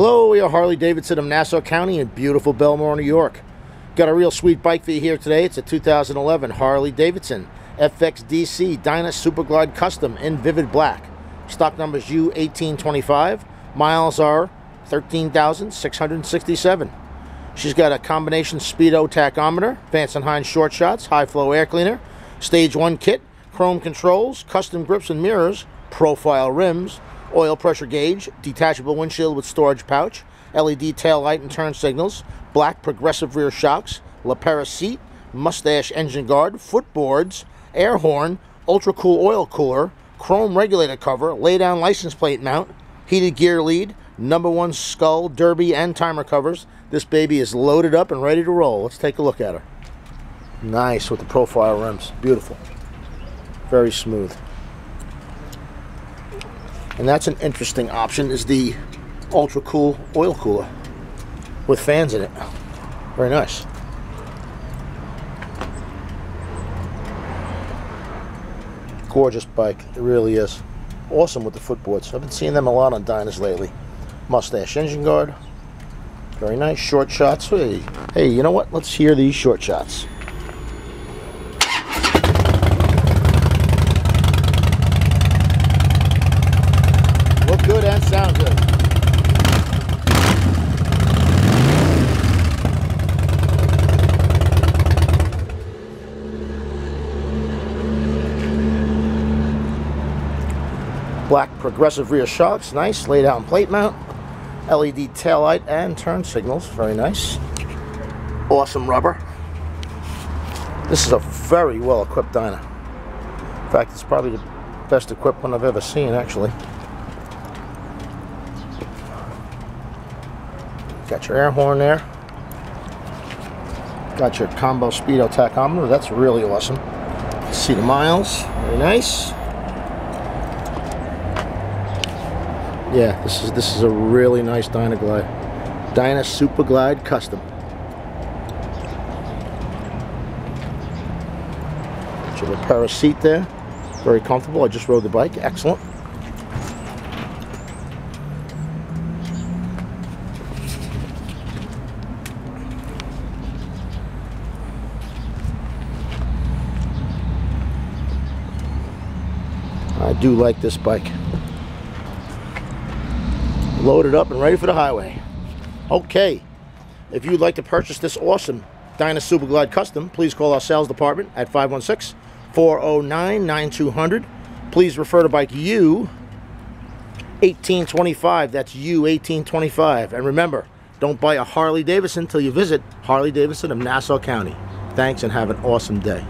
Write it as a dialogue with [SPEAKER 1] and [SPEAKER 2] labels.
[SPEAKER 1] Hello, we are Harley Davidson of Nassau County in beautiful Bellmore, New York. Got a real sweet bike for you here today. It's a 2011 Harley Davidson FXDC Dyna Superglide Custom in Vivid Black. Stock number is U1825. Miles are 13,667. She's got a combination speedo tachometer, Vance & Hines short shots, high flow air cleaner, stage 1 kit, chrome controls, custom grips and mirrors, profile rims, oil pressure gauge, detachable windshield with storage pouch, LED tail light and turn signals, black progressive rear shocks, Le Pera seat, mustache engine guard, footboards, air horn, ultra cool oil cooler, chrome regulator cover, lay down license plate mount, heated gear lead, number one skull, derby, and timer covers. This baby is loaded up and ready to roll. Let's take a look at her. Nice with the profile rims. Beautiful. Very smooth. And that's an interesting option is the ultra cool oil cooler with fans in it. Very nice. Gorgeous bike. It really is. Awesome with the footboards. I've been seeing them a lot on Dynas lately. Mustache engine guard. Very nice. Short shots. Hey, hey, you know what? Let's hear these short shots. Sound good. Black progressive rear shocks, nice. Lay down plate mount. LED tail light and turn signals, very nice. Awesome rubber. This is a very well equipped Dyna. In fact, it's probably the best equipped one I've ever seen, actually. Got your air horn there. Got your combo speedo tachometer. That's really awesome. See the miles. Very nice. Yeah, this is this is a really nice Dynaglide. Dyna Superglide Custom. Got your Le Pera seat there. Very comfortable. I just rode the bike. Excellent. I do like this bike. Loaded up and ready for the highway. Okay, if you'd like to purchase this awesome Dyna Superglide Custom, please call our sales department at 516-409-9200. Please refer to bike U 1825. That's U 1825. And remember, don't buy a Harley Davidson until you visit Harley Davidson of Nassau County. Thanks and have an awesome day.